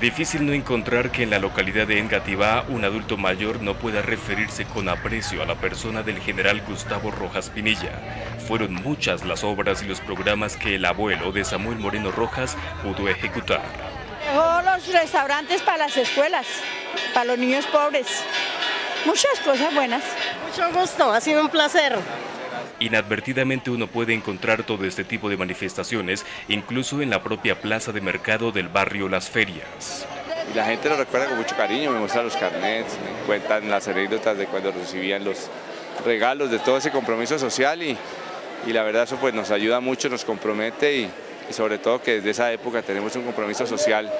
Difícil no encontrar que en la localidad de Engativá un adulto mayor no pueda referirse con aprecio a la persona del general Gustavo Rojas Pinilla. Fueron muchas las obras y los programas que el abuelo de Samuel Moreno Rojas pudo ejecutar. Dejó los restaurantes para las escuelas, para los niños pobres. Muchas cosas buenas. Mucho gusto, ha sido un placer. Inadvertidamente uno puede encontrar todo este tipo de manifestaciones, incluso en la propia plaza de mercado del barrio Las Ferias. La gente lo recuerda con mucho cariño, me muestra los carnets, me cuentan las anécdotas de cuando recibían los regalos, de todo ese compromiso social y, y la verdad eso pues nos ayuda mucho, nos compromete y, y sobre todo que desde esa época tenemos un compromiso social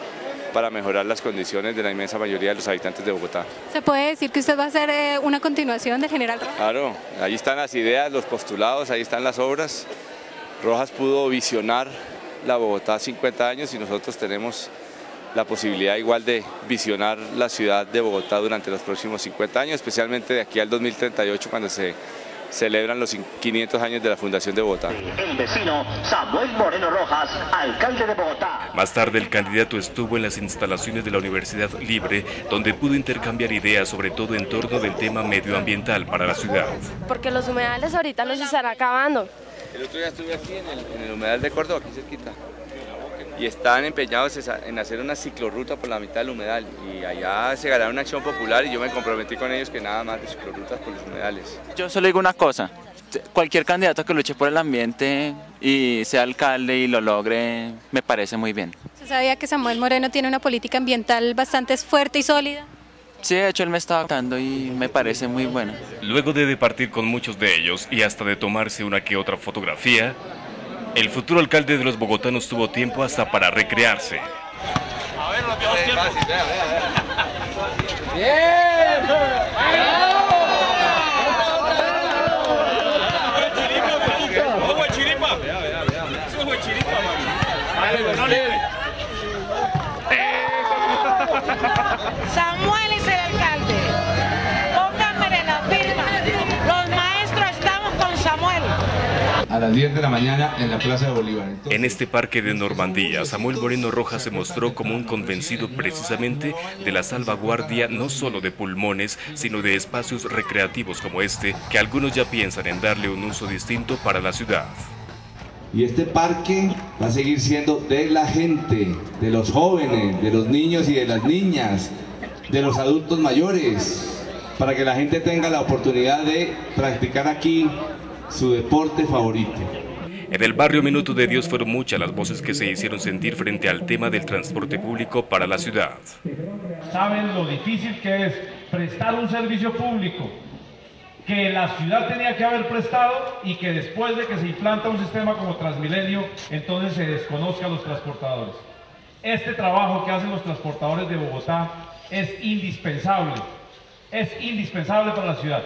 para mejorar las condiciones de la inmensa mayoría de los habitantes de Bogotá. ¿Se puede decir que usted va a hacer eh, una continuación del General Rojas? Claro, ahí están las ideas, los postulados, ahí están las obras. Rojas pudo visionar la Bogotá 50 años y nosotros tenemos la posibilidad igual de visionar la ciudad de Bogotá durante los próximos 50 años, especialmente de aquí al 2038 cuando se celebran los 500 años de la fundación de Bogotá. El vecino Samuel Moreno Rojas, alcalde de Bogotá. Más tarde el candidato estuvo en las instalaciones de la Universidad Libre, donde pudo intercambiar ideas sobre todo en torno del tema medioambiental para la ciudad. Porque los humedales ahorita los están acabando. El otro día estuve aquí en el, en el humedal de Córdoba, aquí cerquita y están empeñados en hacer una ciclorruta por la mitad del humedal y allá se ganará una acción popular y yo me comprometí con ellos que nada más de ciclorrutas por los humedales. Yo solo digo una cosa, cualquier candidato que luche por el ambiente y sea alcalde y lo logre, me parece muy bien. ¿Se sabía que Samuel Moreno tiene una política ambiental bastante fuerte y sólida? Sí, de hecho él me estaba contando y me parece muy bueno. Luego de departir con muchos de ellos y hasta de tomarse una que otra fotografía, el futuro alcalde de los bogotanos tuvo tiempo hasta para recrearse. A las 10 de la mañana en la Plaza de Bolívar. en este parque de Normandía, Samuel Moreno Rojas se mostró como un convencido precisamente de la salvaguardia no solo de pulmones, sino de espacios recreativos como este, que algunos ya piensan en darle un uso distinto para la ciudad. Y este parque va a seguir siendo de la gente, de los jóvenes, de los niños y de las niñas, de los adultos mayores, para que la gente tenga la oportunidad de practicar aquí su deporte favorito. En el barrio Minuto de Dios fueron muchas las voces que se hicieron sentir frente al tema del transporte público para la ciudad. Saben lo difícil que es prestar un servicio público que la ciudad tenía que haber prestado y que después de que se implanta un sistema como Transmilenio, entonces se desconozca a los transportadores. Este trabajo que hacen los transportadores de Bogotá es indispensable es indispensable para la ciudad.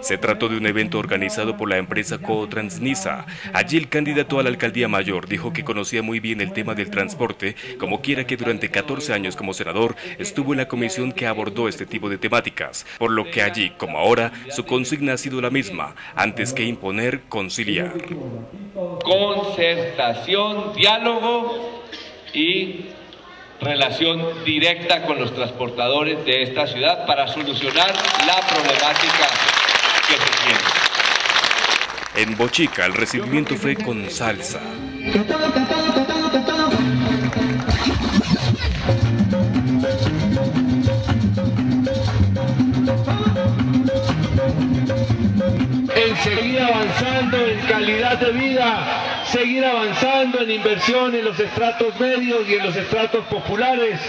Se trató de un evento organizado por la empresa Cotransnisa. Allí el candidato a la alcaldía mayor dijo que conocía muy bien el tema del transporte, como quiera que durante 14 años como senador estuvo en la comisión que abordó este tipo de temáticas, por lo que allí, como ahora, su consigna ha sido la misma, antes que imponer, conciliar. Concertación, diálogo y relación directa con los transportadores de esta ciudad para solucionar la problemática que se tiene. En Bochica el recibimiento fue con salsa. Seguir avanzando en calidad de vida seguir avanzando en inversión en los estratos medios y en los estratos populares,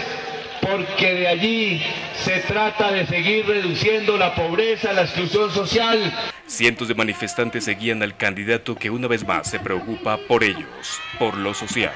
porque de allí se trata de seguir reduciendo la pobreza, la exclusión social. Cientos de manifestantes seguían al candidato que una vez más se preocupa por ellos, por lo social.